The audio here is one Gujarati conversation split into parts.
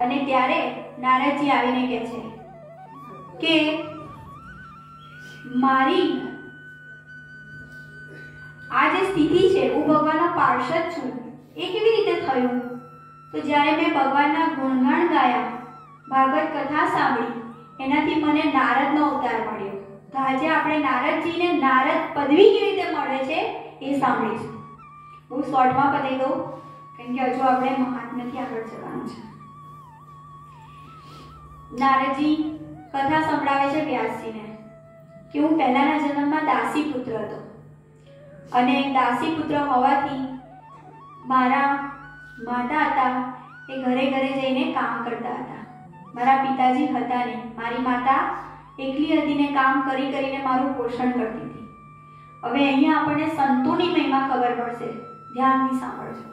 અને ત્યારે નારદજી આવીને કહે છે કે મારી આ જે સ્થિતિ છે, હું ભગવાનનો પાર્ષદ છું, એ કેવી રીતે થયું? તો જ્યારે મેં ભગવાનના ગુણગાન ગાયા, ભાગવત કથા સાંભળી, એનાથી મને નારદનો અવતાર મળ્યો. તો આજે આપણે નારદજીને નારદ પદવી કેવી રીતે મળે છે, એ સાંભળીશું. હું શોર્ટમાં પતાવી દઉં, કારણ કે હજુ આપણે મહાત્માથી આગળ જવાનું છે. નારદજી કથા સંભળાવે છે વ્યાસજીને કે હું પહેલાના જન્મમાં દાસી પુત્ર હતો. અને દાસી પુત્ર હોવાથી મારા માતા હતા એ ઘરે ઘરે જઈને કામ કરતા હતા. મારા પિતાજી હતા નહીં. મારી માતા એકલી હતી ને કામ કરી કરીને મારું પોષણ કરતી હતી. હવે અહીંયા આપણને સંતોની મહિમા ખબર પડશે. ધ્યાનથી સાંભળજો.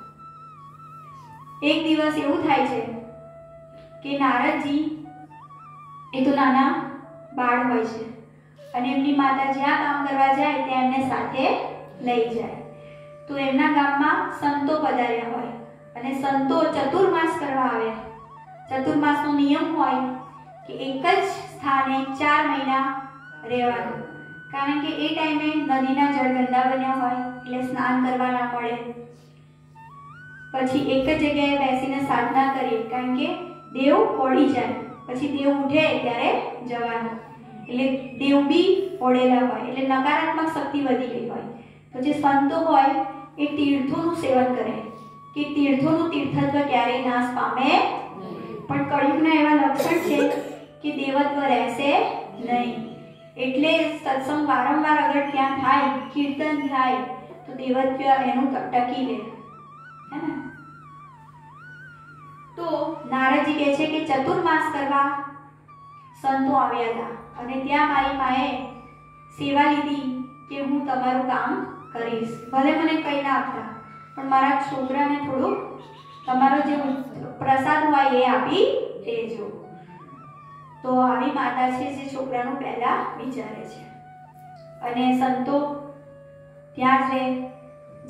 એક દિવસ એવું થાય છે કે નારદજી એ તો નાના બાળ હોય છે. અને એમની માતા જ્યાં કામ કરવા જાય, ત્યાં એમને સાથે લઈ જાય. તો એમના ગામમાં સંતો પધાર્યા હોય અને સંતો ચતુર્માસ કરવા આવે. ચતુર્માસનો નિયમ હોય કે એક જ સ્થાને ચાર મહિના રહેવાનું. કારણ કે એ ટાઈમે નદીના જળ ગંદા બન્યા હોય, એટલે સ્નાન કરવા ના પડે. પછી એક જ જગ્યાએ બેસીને સાધના કરીએ, કારણ કે દેવ પડી જાય. પછી દેવ ઉઠે ત્યારે જવાનું. એટલે દેવ બી ઓળેલા હોય, એટલે નકારાત્મક શક્તિ વધી ગઈ હોય. તો જે સંતો હોય, એ તીર્થોનું સેવન કરે. કે તીર્થોનું તીર્થત્વ ક્યારેય નાશ પામે પણ કળિયુગના એવા લક્ષણ છે કે દેવત્વ રહેશે નહીં. એટલે સત્સંગ વારંવાર અગર ત્યાં થાય, કીર્તન થાય, તો દેવત્વ એનું ટકી લે. હે ને? તો નારદજી કહે છે કે ચતુર્માસ કરવા સંતો આવ્યા હતા. અને ત્યાં મારી માએ સેવા લીધી કે હું તમારું કામ કરીશ. ભલે મને કંઈ ના આપતા, પણ મારા છોકરાને થોડું તમારો જે પ્રસાદ હોય એ આપી દેજો. તો આવી માતા છે જે છોકરાનું પહેલાં વિચારે છે. અને સંતો ત્યાં જ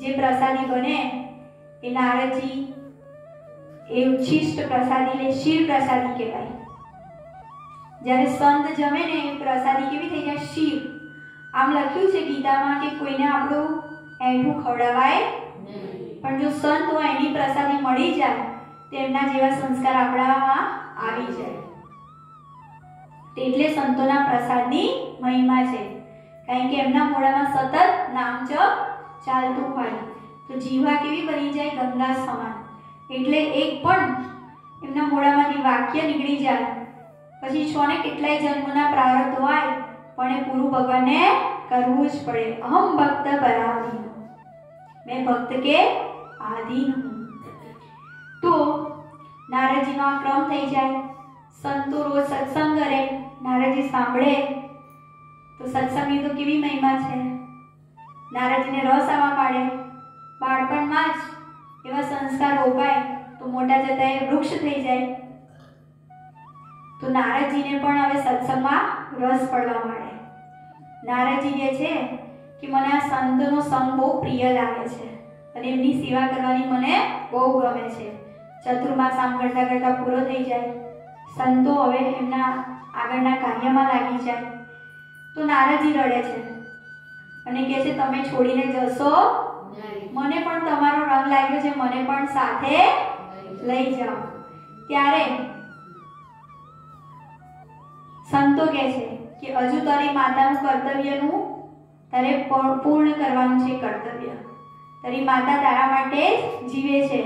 જે પ્રસાદી બને એ નારદજી એ ઉચ્છિષ્ટ પ્રસાદી લે શીર પ્રસાદી કહેવાય. જ્યારે સંત જમે ને એ પ્રસાદી કેવી થઈ જાય? શીર. આમ લખ્યું છે ગીતામાં કે કોઈને આપણું એઠું ખવડાવાય પણ જો સંત હોય, એની પ્રસાદી મળી જાય, તો એમના જેવા સંસ્કાર આપણામાં આવી જાય. એટલે સંતોના પ્રસાદની મહિમા છે. કારણ કે એમના મોઢામાં સતત નામ ચાલતું હોય. તો જીવા કેવી બની જાય? ગંગા સમાન. એટલે એક પણ એમના મોઢામાંથી વાક્ય નીકળી જાય. પછી છો ને કેટલાય જન્મના પ્રારબ્ધ હોય, પણ એ પૂરું ભગવાનને કરવું જ પડે. અહમ ભક્ત પરાધીન. મેં ભક્ત કે આધીન. તો નારદજીનો આ ક્રમ થઈ જાય. સંતો રોજ સત્સંગ કરે, નારદજી સાંભળે. તો સત્સંગની તો કેવી મહિમા છે? નારદજીને રસ આવવા પાડે. બાળપણમાં જ એવા સંસ્કાર રોપાય તો મોટા જતા એ વૃક્ષ થઈ જાય. તો નારદજીને પણ હવે સત્સંગમાં રસ પડવા માંડે. નારદજી કહે છે કે મને આ સંતનો સંગ બહુ પ્રિય લાગે છે અને એમની સેવા કરવાની મને બહુ ગમે છે. ચતુર્માસ આમ કરતા કરતા પૂરો થઈ જાય. સંતો હવે એમના આગળના કાર્યમાં લાગી જાય. તો નારદજી રડે છે અને કહે છે, તમે છોડીને જશો મને પણ તમારો રંગ લાગ્યો છે, મને પણ સાથે લઈ જાઓ. ત્યારે સંતો કહે છે કે હજુ તારી માતાનું કર્તવ્યનું તારે પૂર્ણ કરવાનું છે કર્તવ્ય. તારી માતા તારા માટે જીવે છે.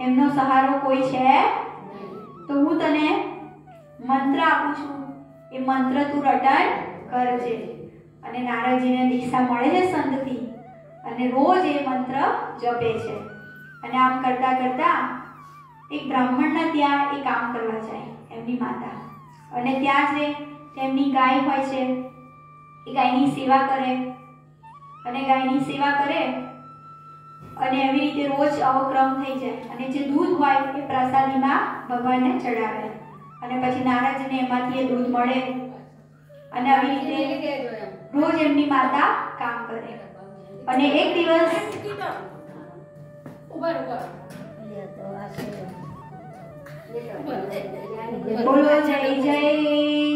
એમનો સહારો કોઈ છે તો હું તને મંત્ર આપું છું. એ મંત્ર તું રટણ કરજે. અને નારદજીને દીક્ષા મળે છે સંતથી. અને રોજ એ મંત્ર જપે છે. અને આમ કરતા કરતા એક બ્રાહ્મણના ત્યાં એ કામ કરવા જાય એમની માતા. અને ત્યાં જ તેમની ગાય હોય છે એ ગાયની સેવા કરે. અને ગાયની સેવા કરે અને એવી રીતે રોજ અવક્રમ થઈ જાય. અને જે દૂધ હોય એ પ્રસાદીમાં ભગવાનને ચડાવે. અને પછી નારાજને એમાંથી એ દૂધ મળે. અને આવી રીતે રોજ એમની માતા કામ કરે. અને એક દિવસ બોલો જય જય.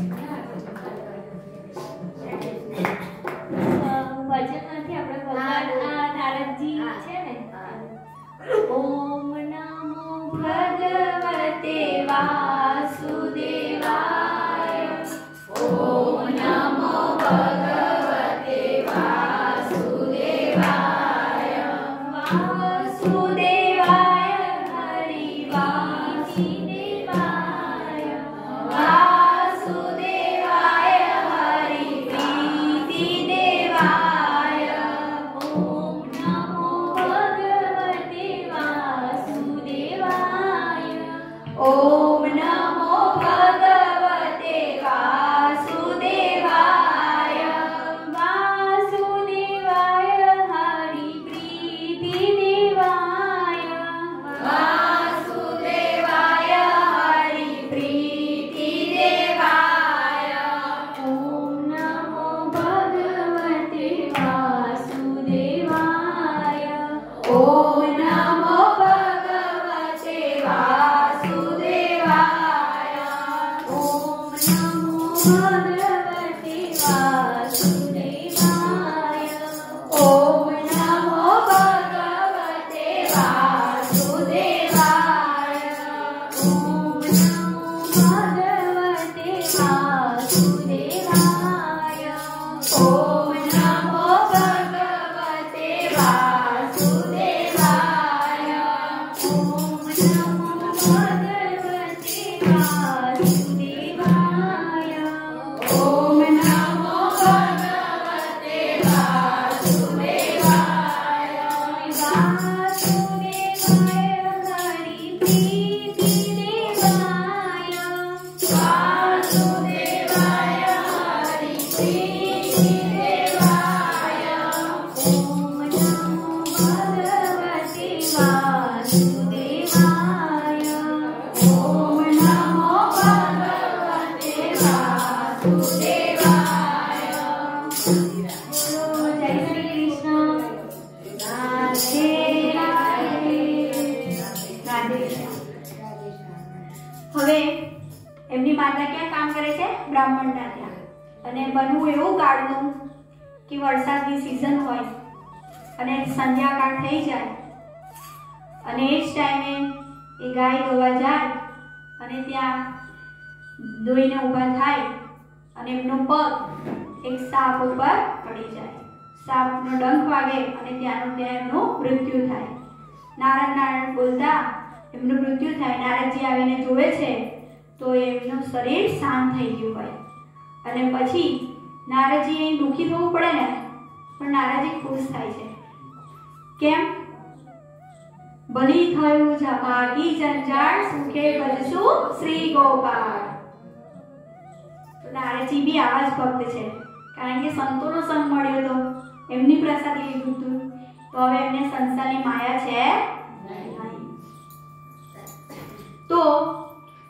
Bye. time. અને એ જ ટાઈમે એ ગાય દોવા જાય અને ત્યાં દોઈને ઊભા થાય અને એમનો પગ એક સાપ ઉપર પડી જાય. સાપનો ડંખ વાગે અને ત્યાંનું ત્યાં એમનું મૃત્યુ થાય. નારાયણ નારાયણ બોલતા, એમનું મૃત્યુ થાય, નારદજી આવીને જોવે છે, તો એમનું શરીર શાંત થઈ ગયું હોય. અને પછી નારદજી અહીં દુઃખી થવું પડે ને, પણ નારાજી ખુશ થાય છે. કેમ? ભલી થયું જમાગી જંજાળ સુખે ભજશું શ્રી ગોપાલ તો નારદજી બી આવા જ ભક્ત છે. કારણ કે સંતોનો સંગ મળ્યો તો એમની પ્રસાદી લીધું હતું તો હવે એમને સંસારની માયા છે તો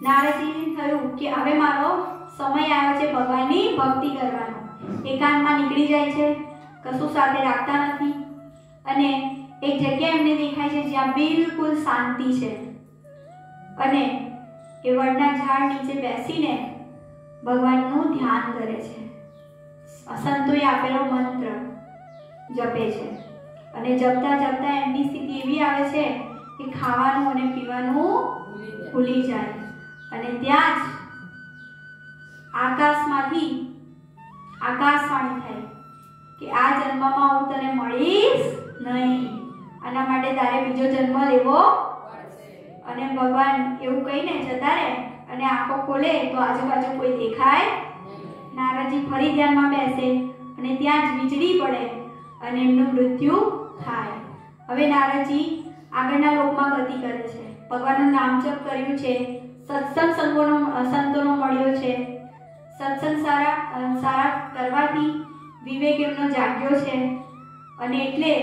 નારદજીને થયું કે હવે મારો સમય આવ્યો છે ભગવાનની ભક્તિ કરવાનો. એકાંતમાં નીકળી જાય છે. કશું સાથે રાખતા નથી. અને એક જગ્યા એમને દેખાય છે જ્યાં બિલકુલ શાંતિ છે. અને એ વડના ઝાડ નીચે બેસીને ભગવાનનું ધ્યાન કરે છે. સંતોએ આપેલો મંત્ર જપે છે. અને જપતા જપતા એમની સ્થિતિ એવી આવે છે કે ખાવાનું અને પીવાનું ભૂલી જાય. અને ત્યાં જ આકાશમાંથી આકાશવાણી થાય કે આ જન્મમાં હું તને મળીશ નહીં. આના માટે તારે બીજો જન્મ લેવો અને ભગવાન એવું કહીને જતા રહે અને આંખો ખોલે તો આજુબાજુ કોઈ દેખાય નારાજી ફરી ધ્યાનમાં બેસે અને ત્યાં જ વીજળી પડે અને એમનું મૃત્યુ થાય. હવે નારાજી આગળના લોકમાં ગતિ કરે છે. ભગવાનનું નામ જપ કર્યું છે. સત્સંગ સંગોનો, સંતોનો મળ્યો છે. સત્સંગ સારા સારા કરવાથી વિવેક એમનો જાગ્યો છે. અને એટલે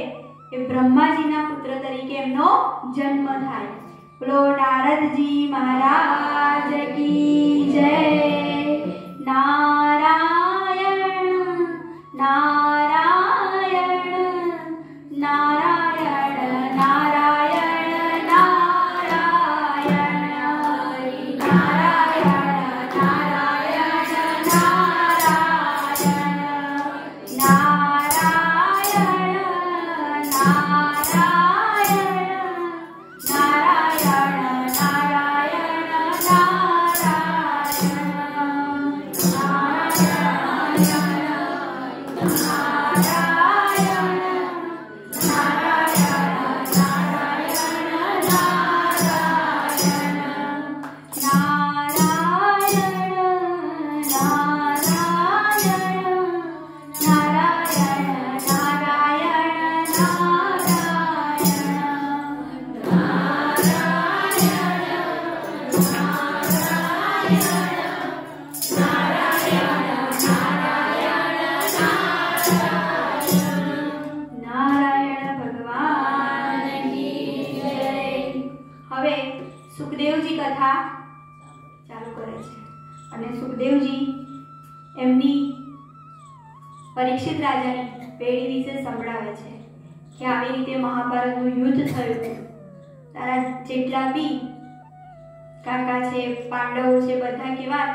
એ બ્રહ્માજીના પુત્ર તરીકે એમનો જન્મ થાય. બોલો નારદજી મહારાજ કી જય. નારાયણ નારાયણ God.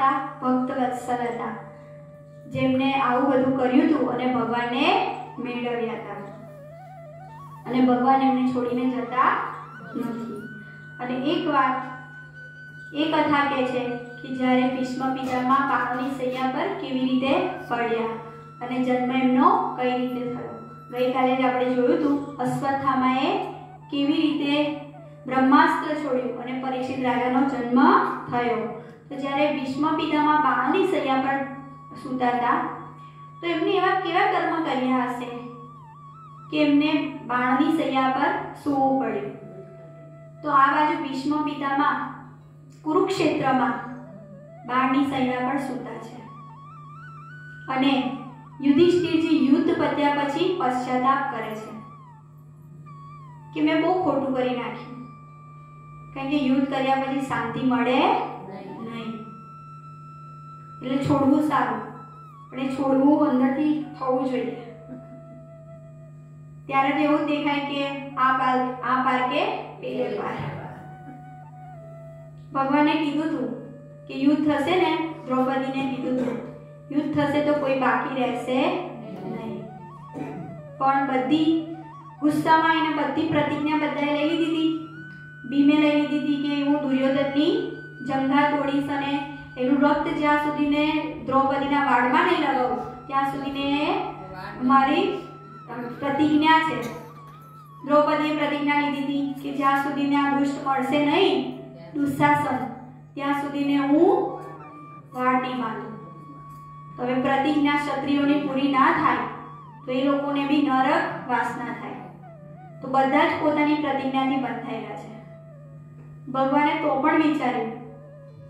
હતા, ભક્ત વત્સલ હતા. જેમને આવું બધું કર્યું હતું અને ભગવાનને મેળવ્યા હતા. અને ભગવાન એમને છોડીને જતા નથી. અને એક વાત, એ કથા કહે છે કે જ્યારે ભીષ્મ પિતામાં પાકની સૈયા પર કેવી રીતે પડ્યા અને જન્મ એમનો કઈ રીતે થયો? ગઈકાલે જ આપણે જોયું હતું, અશ્વત્થામાએ કેવી રીતે બ્રહ્માસ્ત્ર છોડ્યું અને પરીક્ષિત રાજાનો જન્મ થયો. તો જ્યારે ભીષ્મ પિતામાં બાણની સૈયા પર સૂતા હતા તો એમને એવા કેવા કર્મ કર્યા હશે? કે એમને બાણની સૈયા પર સૂવું પડ્યું? તો આ બાજુ ભીષ્મ પિતામાં કુરુક્ષેત્રમાં બાણની સૈયા પર સૂતા છે. અને યુધિષ્ઠિરજી યુદ્ધ પત્યા પછી પશ્ચાતાપ કરે છે. કે મેં બહુ ખોટું કરી નાખ્યું. કારણ કે યુદ્ધ કર્યા પછી શાંતિ મળે એટલે છોડવું સારું. પણ એ છોડવું અંદરથી થવું જોઈએ. ત્યારે તો એવું દેખાય કે આ પાર આ પાર કે પેલે પાર. ભગવાને કીધું હતું કે યુદ્ધ થશે ને, દ્રૌપદીને કીધું હતું યુદ્ધ થશે તો કોઈ બાકી રહેશે નહીં. પણ બધી ગુસ્સામાં એને બધી પ્રતિજ્ઞા બધાએ લઈ લીધી ભીમે લઈ હતી કે હું દુર્યોધનની જંઘા તોડીશ અને એનું રક્ત જ્યાં સુધીને દ્રૌપદીના વાળમાં નહીં લગાવું, ત્યાં સુધીને મારી પ્રતિજ્ઞા છે. દ્રૌપદીએ પ્રતિજ્ઞા લીધી હતી કે જ્યાં સુધીને આ દુષ્ટ મળશે નહીં, દુશાસન, ત્યાં સુધીને હું વાળ નહીં માનું હવે પ્રતિજ્ઞા ક્ષત્રિયોની પૂરી ના થાય, તો એ લોકોને બી નરક વાસના થાય. તો બધા જ પોતાની પ્રતિજ્ઞાથી બંધાયેલા છે. ભગવાને તો પણ વિચાર્યું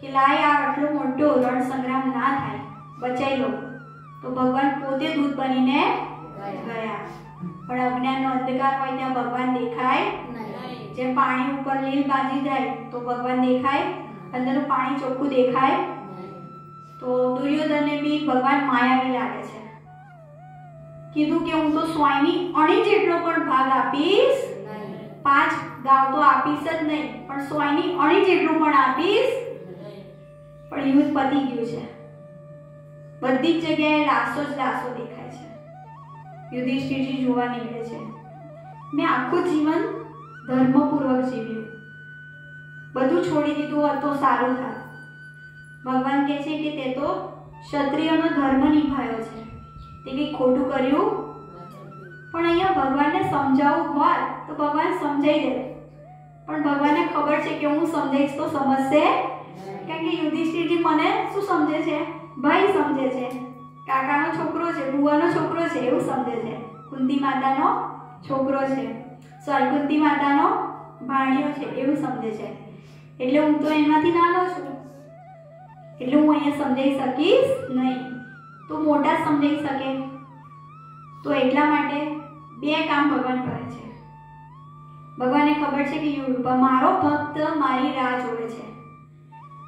કે લાય આ આટલો મોટો રણ સંગ્રામ ના થાય બચાઈ લો. તો ભગવાન પોતે દૂધ બનીને ગયા. પણ અજ્ઞાનનો અંધકાર હોય ત્યાં ભગવાન દેખાય જેમ પાણી ઉપર લીલ બાજી જાય તો ભગવાન દેખાય. અંદર પાણી ચોખ્ખું દેખાય. તો દુર્યોધનને બી ભગવાન માયાવી લાગે છે. કીધું કે હું તો સ્વાયની અણી જેટલો પણ ભાગ આપીશ. પાંચ ગાવ તો આપીશ જ નહીં પણ સ્વાયની અણી જેટલું પણ આપીશ. પણ યુદ્ધ પતી ગયું છે. બધી જ જગ્યાએ લાશો જ લાશો દેખાય છે. યુધિષ્ઠિરજી જોવા નીકળે છે. મેં આખું જીવન ધર્મપૂર્વક જીવ્યું. બધું છોડી દીધું હોત તો સારું થાય ભગવાન કહે છે કે તે તો ક્ષત્રિયનો ધર્મ નિભાયો છે. તે કંઈ ખોટું કર્યું? પણ અહીંયા ભગવાનને સમજાવવું હોત તો ભગવાન સમજાઈ દે. પણ ભગવાનને ખબર છે કે હું સમજાઈશ તો સમજશે? કારણ કે યુધિષ્ઠિરજી મને શું સમજે છે? ભાઈ સમજે છે. કાકાનો છોકરો છે, ભુવાનો છોકરો છે, એવું સમજે છે. કુંતી માતાનો છોકરો છે. સોરી, કુંતી માતાનો ભાણિયો છે, એવું સમજે છે. એટલે હું તો એમાંથી નાનો છું. એટલે હું અહીંયા સમજાઈ શકીશ નહીં. તો મોટા સમજાઈ શકે. તો એટલા માટે બે કામ ભગવાન કરે છે. ભગવાનને ખબર છે કે મારો ભક્ત મારી રાહ જોવે છે.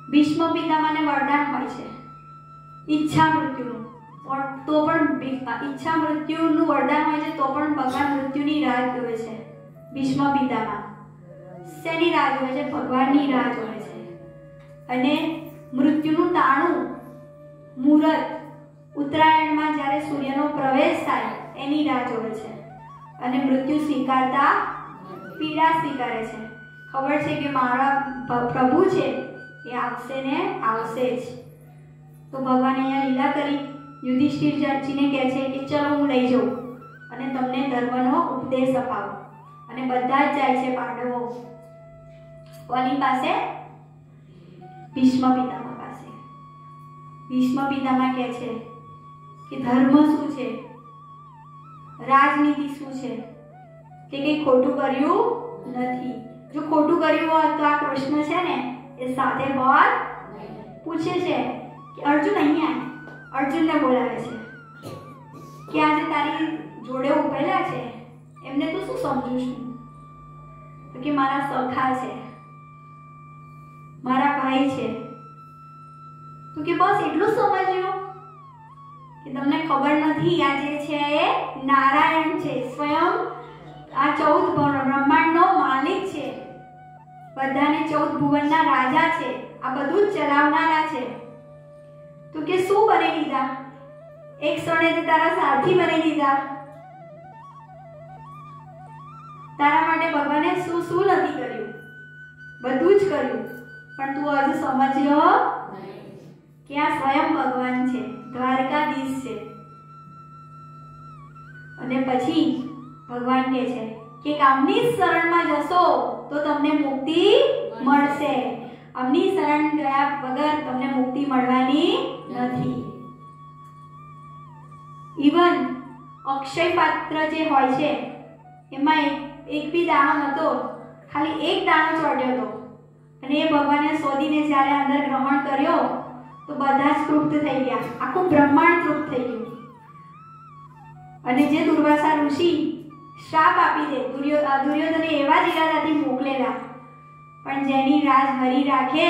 ભીષ્મ પિતામાને વરદાન હોય છે. ઈચ્છા મૃત્યુનું. પણ તો પણ ઈચ્છા મૃત્યુનું વરદાન હોય છે, તો પણ ભગવાન મૃત્યુની રાહ જોવે છે ભીષ્મ પિતામાં. શેની રાહ જોવે છે? ભગવાનની રાહ જોવે છે. અને મૃત્યુનું તાણું મુહૂર્ત ઉત્તરાયણમાં જ્યારે સૂર્યનો પ્રવેશ થાય, એની રાહ જોવે છે. અને મૃત્યુ સ્વીકારતા, પીડા સ્વીકારે છે. ખબર છે કે મારા પ્રભુ છે એ આવશે ને આવશે જ. તો ભગવાને અહીંયા લીલા કરી. યુધિષ્ઠિર ચર્ચીને કહે છે કે ચલો હું લઈ જાઉં અને તમને ધર્મનો ઉપદેશ અપાવું. અને બધા જ જાય છે પાંડવો. કોની પાસે? ભીષ્મ પિતામાં પાસે. ભીષ્મ પિતામાં કહે છે કે ધર્મ શું છે? રાજનીતિ શું છે? કે કંઈ ખોટું કર્યું નથી. જો ખોટું કર્યું હોત તો આ કૃષ્ણ છે ને? સાથે હોત પૂછે છે કે અર્જુન અહીંયા અર્જુનને બોલાવે છે. કે આજે તારી જોડે ઉભેલા છે? એમને તું શું સમજુ છું? કે મારા સખા છે. મારા ભાઈ છે. તો કે બસ એટલું સમજ્યો? કે તમને ખબર નથી આ જે છે એ નારાયણ છે. સ્વયં આ ચૌદ બ્રહ્માંડનો માલિક છે. બધાને ચૌદ ભુવનના રાજા છે. આ બધું જ ચલાવનારા છે. તો કે શું બની લીધા એક ક્ષણે તારા સાથી બની લીધા તારા માટે ભગવાને શું શું નથી કર્યું? બધું જ કર્યું. પણ તું હજુ સમજ્યો કે આ સ્વયં ભગવાન છે, દ્વારકાધીશ છે. અને પછી ભગવાન કહે છે કે કામની શરણમાં જશો. તો તમને મુક્તિ મળશે. અમની શરણ ગયા વગર તમને મુક્તિ મળવાની નથી. ઇવન અક્ષય પાત્ર જે હોય છે, એમાં એક બી દાણો નહોતો ખાલી એક દાણો ચોટ્યો હતો. અને એ ભગવાને શોધીને જ્યારે અંદર ગ્રહણ કર્યો, તો બધા જ તૃપ્ત થઈ ગયા. આખું બ્રહ્માંડ તૃપ્ત થઈ ગયું. અને જે દુર્વાસા ઋષિ શાપ આપી દે. દુર્યો દુર્યોધને એવા જ ઈરાદાથી મોકલેલા. પણ જેની રાજ હરી રાખે,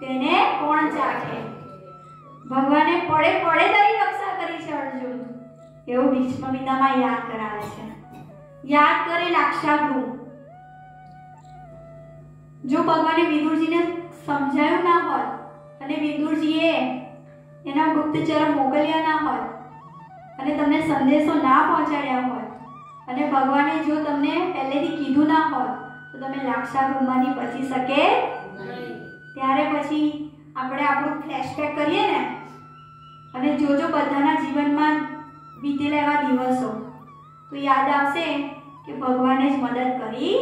તેને કોણ ચાખે? ભગવાને પડે પડે તારી રક્ષા કરી છે અર્જુન. એવું ભીષ્મ પિતામાં યાદ કરાવે છે. યાદ કરે લાક્ષાગૃહ. જો ભગવાને વિદુરજીને સમજાયું ના હોત અને વિદુરજીએ એના ગુપ્તચર મોકલ્યા ના હોત અને તમને સંદેશો ના પહોંચાડ્યા હોત અને ભગવાને જો તમને પહેલેથી કીધું ના હોત તો તમે લાક્ષાગૃહમાંથી બચી શકે ત્યારે પછી આપણે આપણું ફ્લેશબેક કરીએ ને અને જોજો બધાના જીવનમાં બીતેલા એવા દિવસો. તો યાદ આવશે કે ભગવાને જ મદદ કરી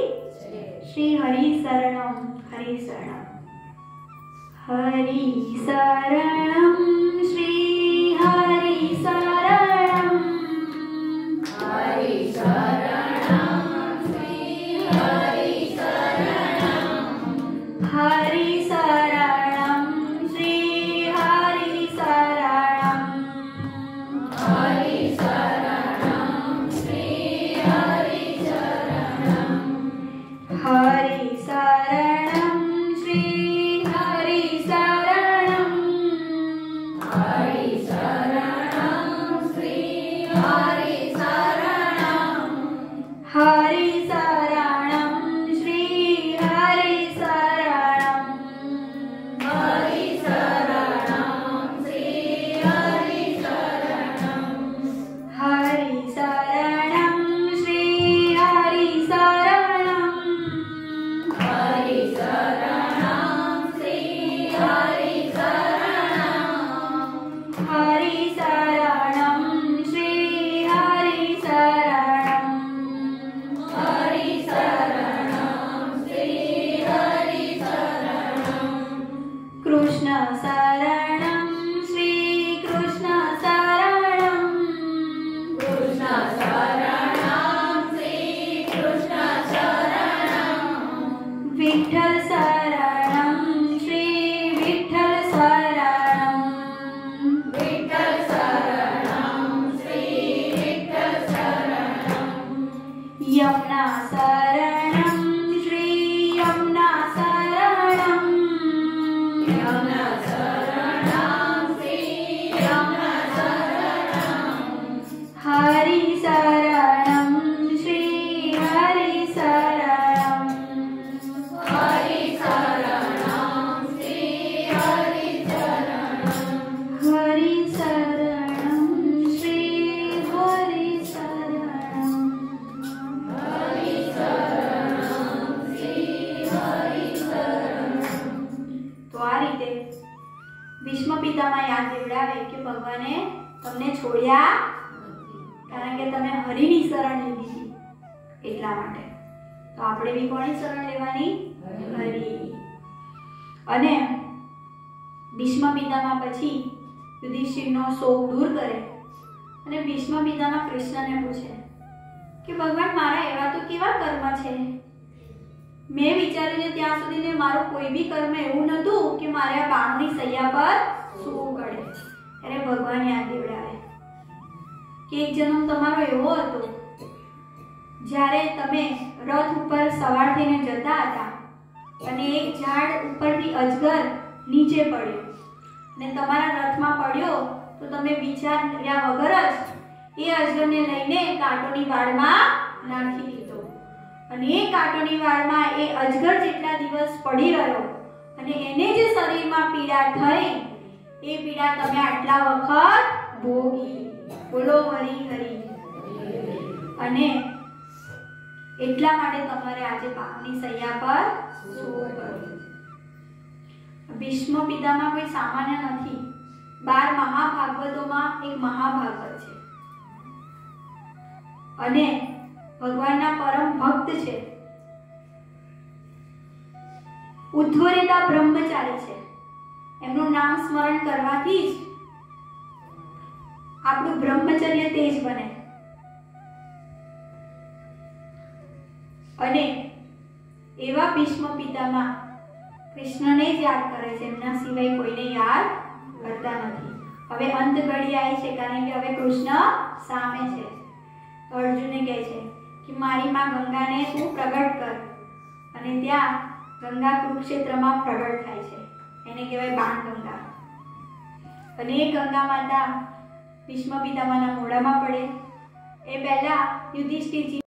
શ્રી હરિ શરણમ હરિ શરણમ હરિ શરણમ શ્રી હરિ શરણમ विठ्ठल शरण પિતામાં યાદ દેવડાવે કે ભગવાને તમને છોડ્યા કારણ કે તમે હરિની શરણ લીધી એટલા માટે. તો આપણે બી કોની શરણ લેવાની? હરિ. અને ભીષ્મ પિતામાં પછી યુધિષ્ઠિરનો શોક દૂર કરે. અને ભીષ્મ પિતામાં કૃષ્ણને પૂછે કે, ભગવાન, મારા એવા તો કેવા કર્મ છે? મેં વિચાર્યું ત્યાં સુધી ને મારું કોઈ બી કર્મ એવું નહોતું કે મારે આ બાણની સૈયા પર સૂવું પડે ત્યારે ભગવાન યાદ દેવડાવે. કે એક જન્મ તમારો એવો હતો, જ્યારે તમે રથ ઉપર સવાર થઈને જતા હતા અને એક ઝાડ ઉપરથી અજગર નીચે પડ્યો ને તમારા રથમાં પડ્યો તો તમે વિચાર્યા વગર જ એ અજગરને લઈને કાંટોની વાડમાં નાખી દીધો. અને એ કાંટોની વાડમાં એ અજગર જેટલા દિવસ પડી રહ્યો અને એને જે શરીરમાં પીડા થઈ એ પીડા તમે આટલા વખત ભોગી. બોલો હરી હરી. અને એટલા માટે તમારે આજે પાકની સૈયા પર સૂવું ભીષ્મ પિતામાં કોઈ સામાન્ય નથી. બાર મહાભાગવતોમાં એક મહાભાગવત છે. અને ભગવાનના પરમ ભક્ત છે. ઉદ્ધવરેતા બ્રહ્મચારી છે. એમનું નામ સ્મરણ કરવાથી જ આપણું બ્રહ્મચર્ય તેજ બને. અને એવા ભીષ્મ પિતામાં કૃષ્ણને જ યાદ કરે છે. એમના સિવાય કોઈને યાદ કરતા નથી. હવે અંત ઘડી આવી છે કારણ કે હવે કૃષ્ણ સામે છે. અર્જુને કહે છે કે મારી માં ગંગાને તું પ્રગટ કર અને ત્યાં ગંગા કુરુક્ષેત્રમાં પ્રગટ થાય છે. એને કહેવાય બાણગંગા. અને એ ગંગા માતા ભીષ્મ પિતામાના મોઢામાં પડે. એ પહેલા યુધિષ્ઠિરજી